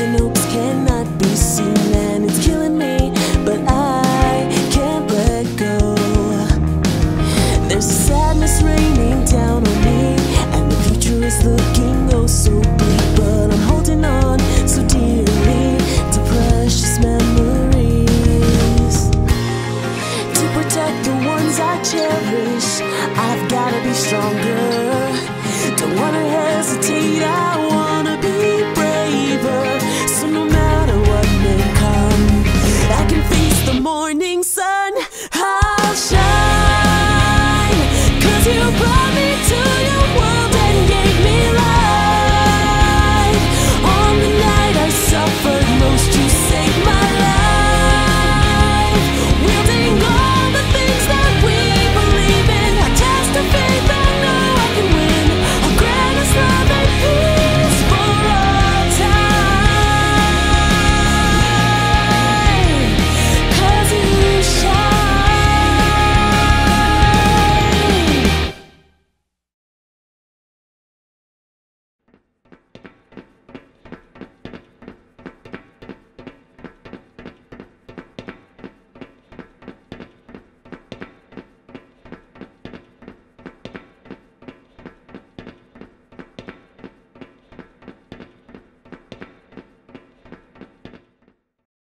and oops cannot be seen. And it's killing me but I